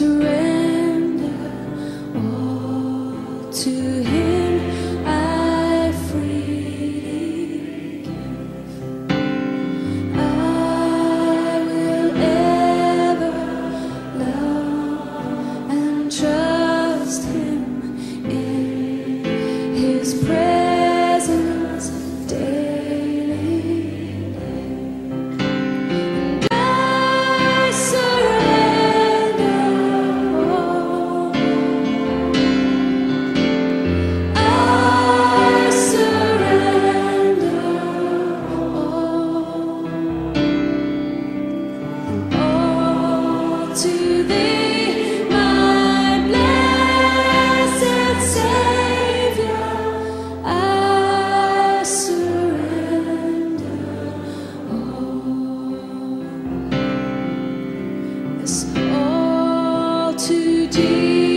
surrender all to Him. redeemed.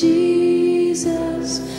Jesus.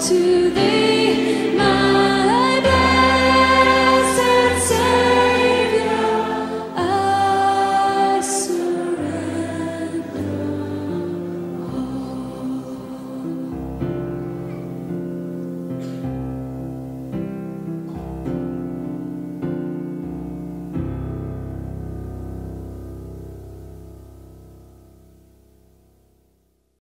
to